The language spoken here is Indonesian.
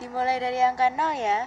Dimulai dari angka 0 ya.